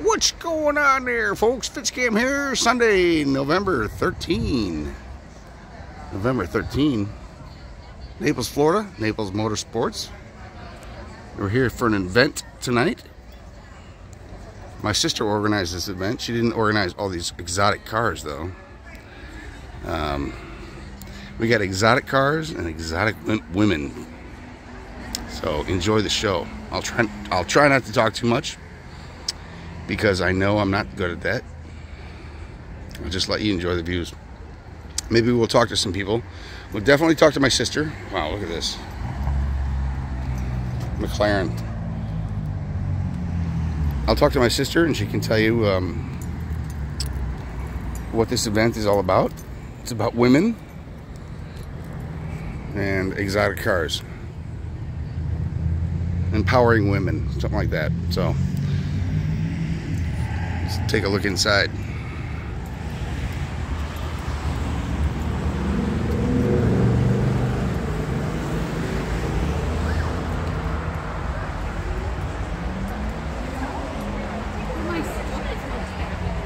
What's going on there, folks? Fitzcam here, Sunday, November 13. November 13. Naples, Florida, Naples Motorsports. We're here for an event tonight. My sister organized this event. She didn't organize all these exotic cars, though. Um, we got exotic cars and exotic women. So enjoy the show. I'll try. I'll try not to talk too much because I know I'm not good at that. I'll just let you enjoy the views. Maybe we'll talk to some people. We'll definitely talk to my sister. Wow, look at this. McLaren. I'll talk to my sister and she can tell you um, what this event is all about. It's about women and exotic cars. Empowering women, something like that. So, take a look inside.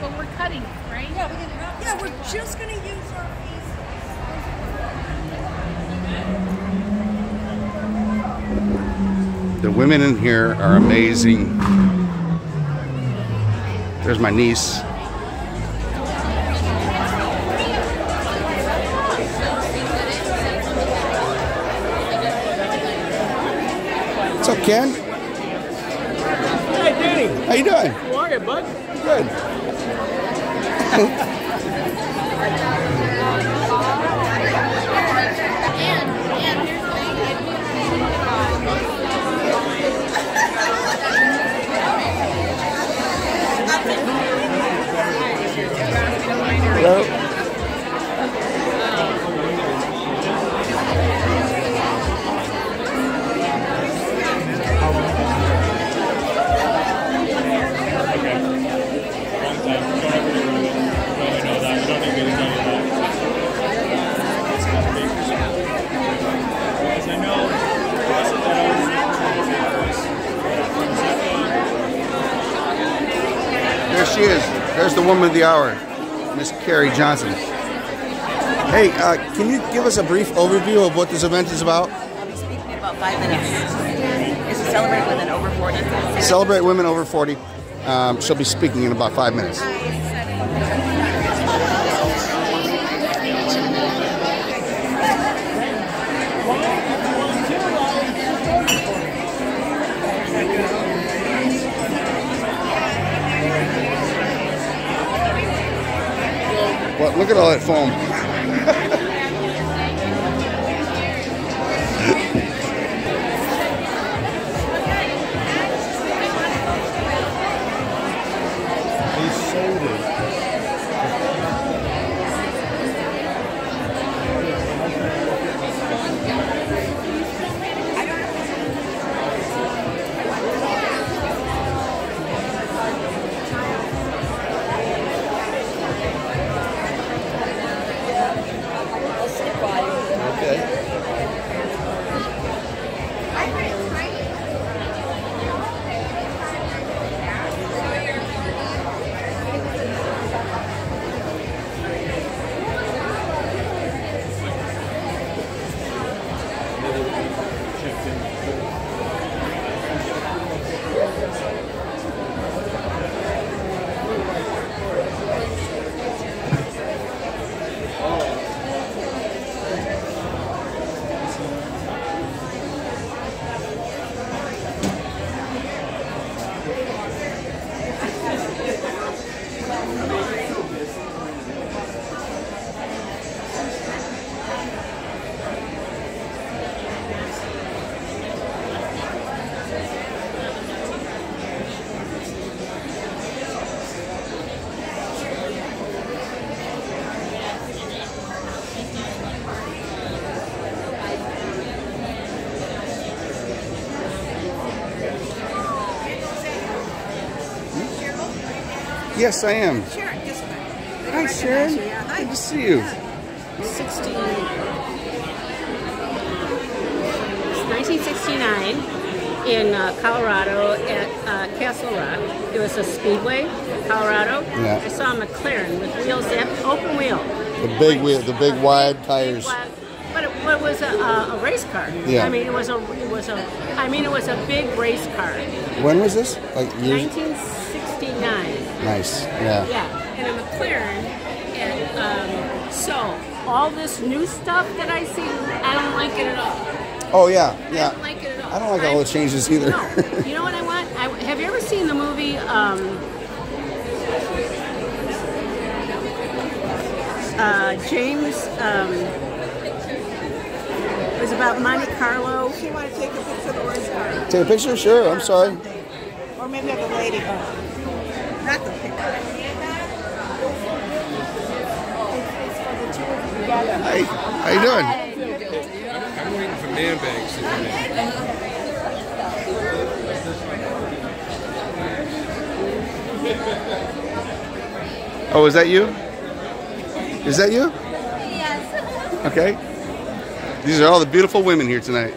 But we're cutting, right? Yeah, we can, yeah, we're just gonna use our The women in here are amazing. There's my niece. What's up, Ken? Hey, Danny. How you doing? How are you, bud? Good. woman of the hour, Miss Carrie Johnson. Hey, uh, can you give us a brief overview of what this event is about? I'll be speaking in about five minutes. It's to celebrate women over 40. Celebrate Women Over 40. Um, she'll be speaking in about five minutes. Look at all that foam. Yes, I am. Sharon, way. Hi, Sharon. Yeah, hi. Good to see you. 1969. in uh, Colorado at uh, Castle Rock. It was a speedway, Colorado. Yeah. I saw a McLaren with wheels that open wheel. The big wheel, the big wide tires. But it, but it was a, a, a race car. Yeah. I mean, it was a it was a I mean, it was a big race car. When was this? Like years? 1969. Nice. Yeah. Yeah, and a McLaren. And um, so all this new stuff that I see, I don't like it at all. Oh yeah, yeah. I don't like it at all. I don't like all the changes either. No. You know what I want? I, have you ever seen the movie? Um, uh, James. Um, it was about Monte Carlo. You want to take a picture of the race car? Take a picture? Sure. I'm sorry. Or maybe of the lady. Not the picture. Hey, how you doing? I'm waiting for man bags to come in. Oh, is that you? Is that you? Yes. Okay. These are all the beautiful women here tonight.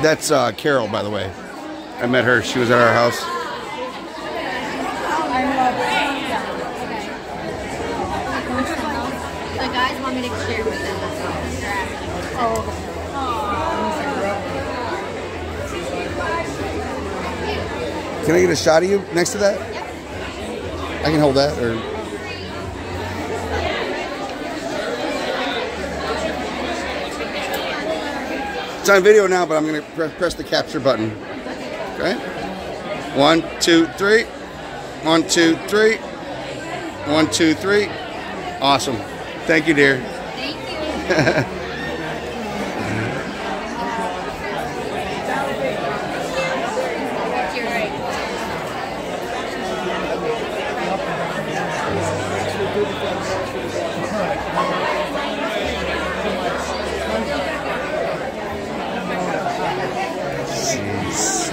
That's uh, Carol, by the way. I met her. She was at our house. The guys want me to share with them. That's all. They're asking. Can I get a shot of you next to that? I can hold that, or it's on video now, but I'm gonna pre- press the capture button. Okay. One, two, three. One, two, three. One, two, three. Awesome. Thank you, dear. Thank you. You're right. Jeez.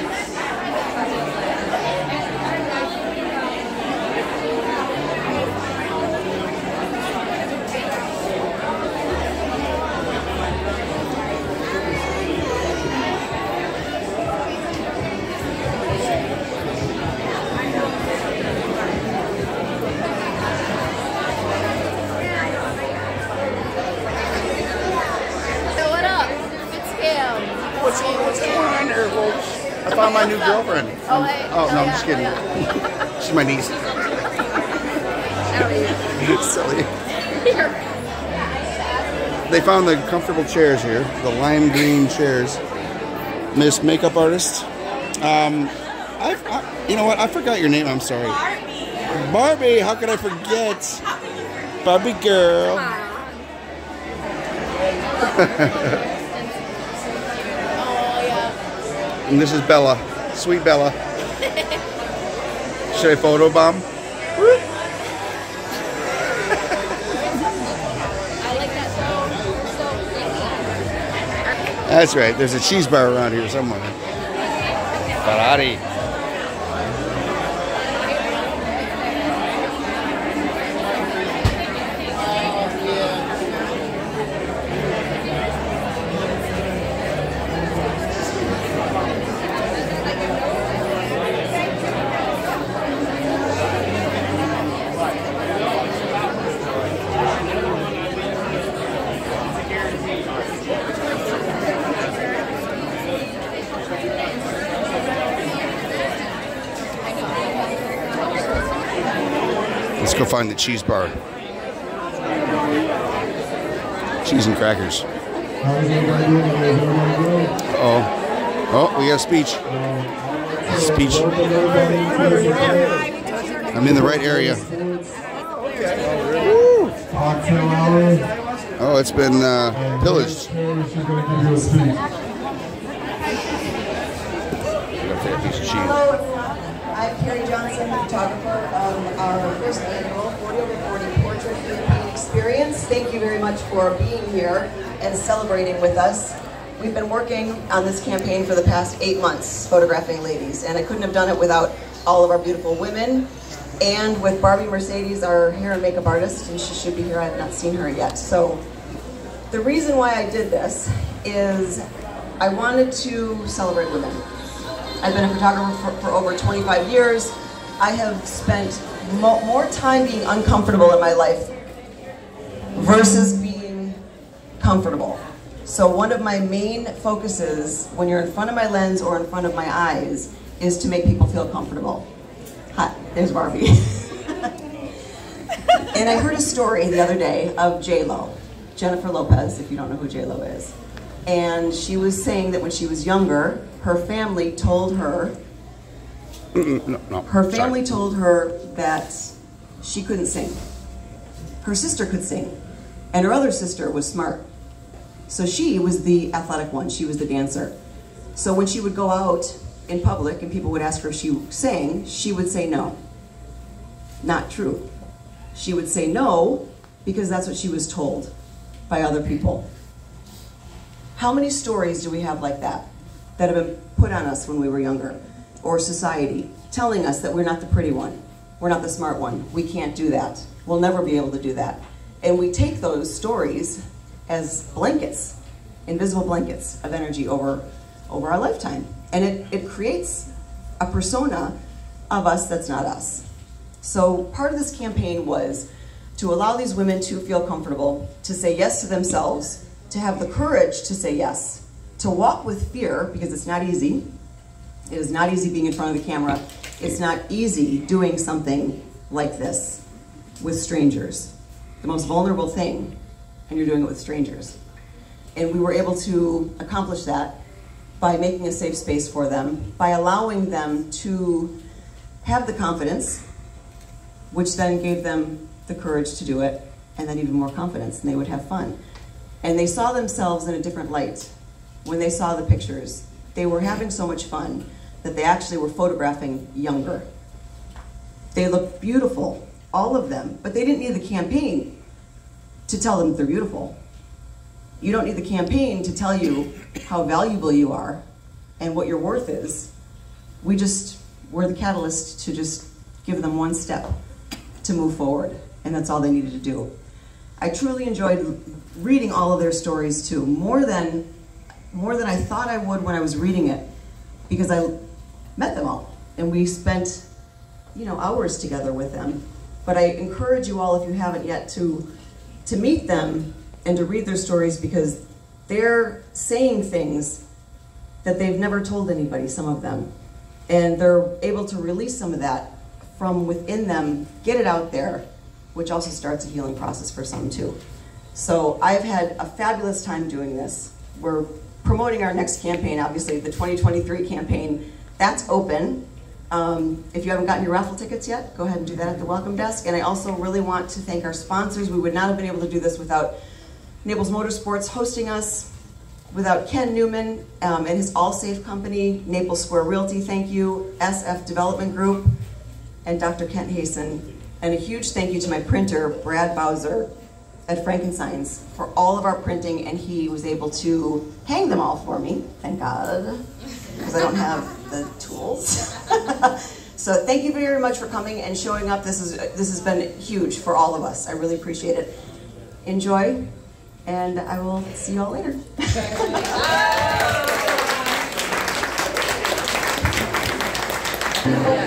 So what up? It's Cam. What's, what's going on there, folks? I found my new girlfriend. Oh, hey. She's my niece. Silly. They found the comfortable chairs here, the lime green chairs. Miss Makeup Artist. Um, I, I, you know what? I forgot your name. I'm sorry. Barbie. Barbie. How could I forget? Barbie girl. And this is Bella, sweet Bella. Should I photo bomb? I like that so so thingy. That's right. There's a cheese bar around here somewhere. Ferrari. Let's go find the cheese bar. Cheese and crackers. Oh. Oh, we got a speech. Speech. I'm in the right area. Oh, it's been uh, pillaged. Piece of cheese. I'm Carrie Johnson, photographer of our first annual 40 over 40 Portrait European Experience. Thank you very much for being here and celebrating with us. We've been working on this campaign for the past eight months, photographing ladies, and I couldn't have done it without all of our beautiful women and with Barbie Mercedes, our hair and makeup artist, and she should be here. I have not seen her yet. So the reason why I did this is I wanted to celebrate women. I've been a photographer for, for over 25 years. I have spent mo more time being uncomfortable in my life versus being comfortable. So one of my main focuses when you're in front of my lens or in front of my eyes is to make people feel comfortable. Hi, there's Barbie. and I heard a story the other day of J-Lo, Jennifer Lopez, if you don't know who J-Lo is. And she was saying that when she was younger, her family told her, No, no, her sorry. family told her that she couldn't sing. Her sister could sing, and her other sister was smart. So she was the athletic one, she was the dancer. So when she would go out in public and people would ask her if she sang, she would say no. Not true. She would say no because that's what she was told by other people. How many stories do we have like that that have been put on us when we were younger or society telling us that we're not the pretty one, we're not the smart one, we can't do that, we'll never be able to do that. And we take those stories as blankets, invisible blankets of energy over, over our lifetime. And it, it creates a persona of us that's not us. So part of this campaign was to allow these women to feel comfortable, to say yes to themselves, to have the courage to say yes, to walk with fear, because it's not easy. It is not easy being in front of the camera. It's not easy doing something like this with strangers. The most vulnerable thing, and you're doing it with strangers. And we were able to accomplish that by making a safe space for them, by allowing them to have the confidence, which then gave them the courage to do it, and then even more confidence, and they would have fun. And they saw themselves in a different light when they saw the pictures. They were having so much fun that they actually were photographing younger. They looked beautiful, all of them, but they didn't need the campaign to tell them that they're beautiful. You don't need the campaign to tell you how valuable you are and what your worth is. We just were the catalyst to just give them one step to move forward, and that's all they needed to do. I truly enjoyed reading all of their stories too, more than more than I thought I would when I was reading it, because I met them all and we spent, you know, hours together with them. But I encourage you all, if you haven't yet, to to meet them and to read their stories because they're saying things that they've never told anybody. Some of them, and they're able to release some of that from within them, get it out there, which also starts a healing process for some too. So I've had a fabulous time doing this. We're promoting our next campaign, obviously, the 2023 campaign. That's open. Um, if you haven't gotten your raffle tickets yet, go ahead and do that at the welcome desk. And I also really want to thank our sponsors. We would not have been able to do this without Naples Motorsports hosting us, without Ken Newman um, and his All Safe company, Naples Square Realty, thank you, SF Development Group, and Dr. Kent Hasten. And a huge thank you to my printer, Brad Bowser, at Frankenstein's for all of our printing, and he was able to hang them all for me, thank God, because I don't have the tools. so thank you very much for coming and showing up. This is this has been huge for all of us. I really appreciate it. Enjoy, and I will see you all later. More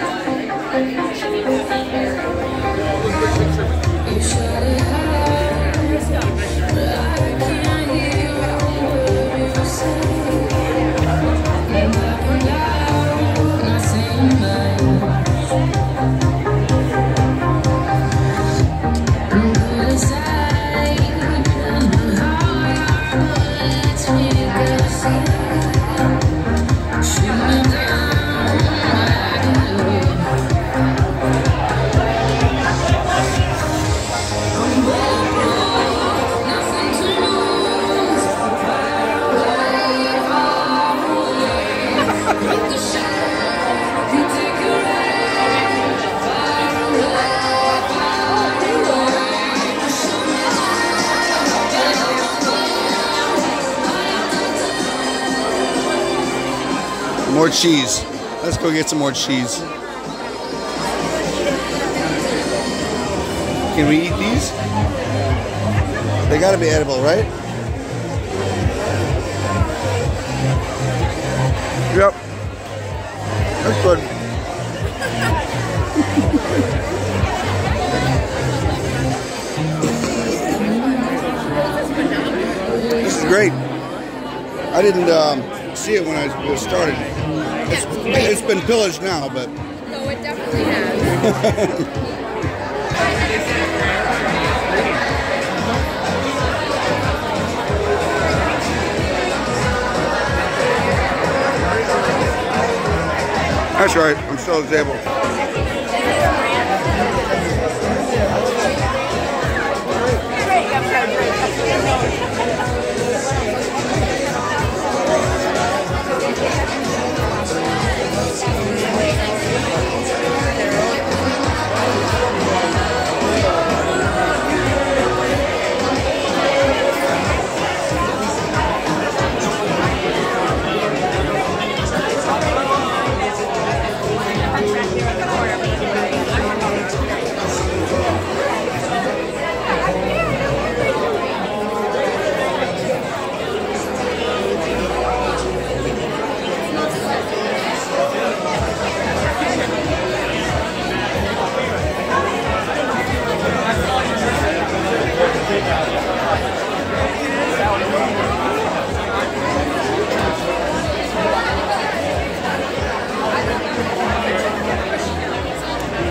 cheese. Let's go get some more cheese. Can we eat these? They gotta be edible, right? Yep. That's good. this is great. I didn't um, see it when I started. It's, it's been pillaged now, but No, it definitely has. that's right. I'm still disabled.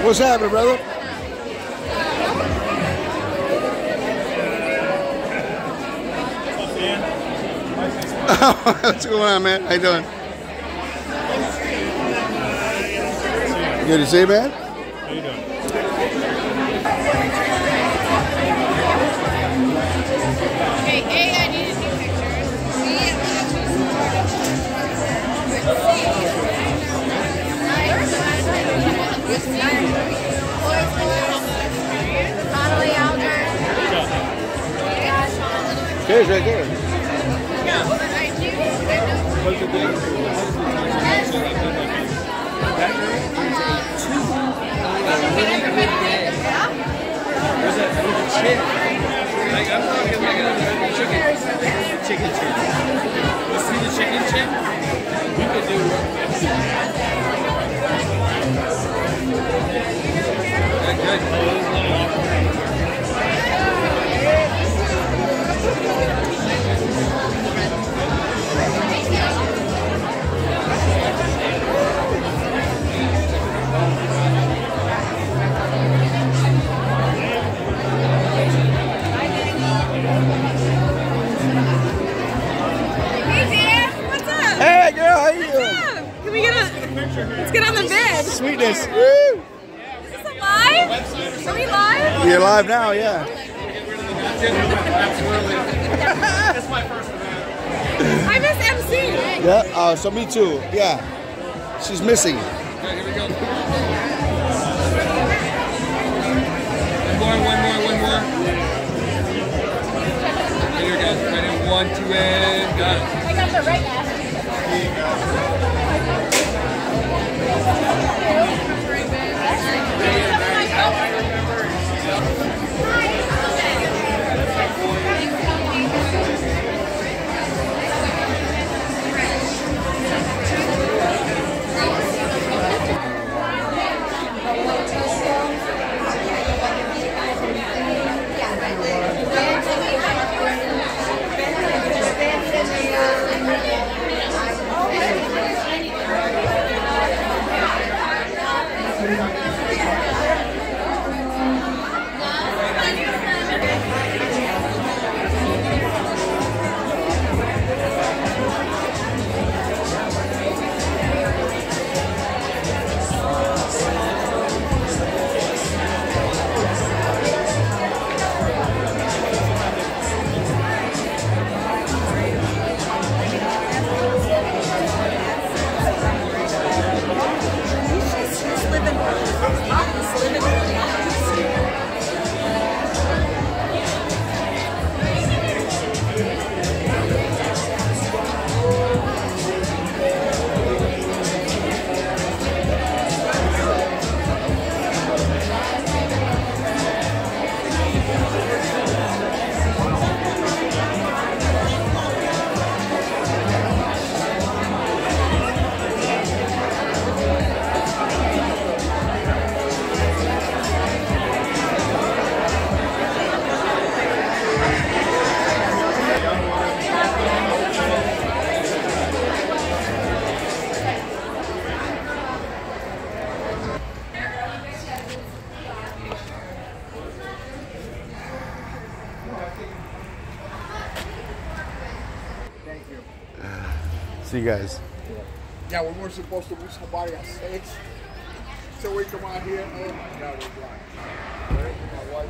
What's happening, brother? What's going on, man? How you doing? Good to see you, man. Talking like a chicken. Chicken chip. You see the chicken chip? We could do good. Live? Now, yeah. I miss MC. Yeah. Uh, so me too. Yeah. She's missing. Okay, here we go. One more, one more, one more. Here you? One, two, and got it. I got the right ass. See you guys. Yeah, we were supposed to meet somebody at six. So we come out here. Oh my God, we're blind. My wife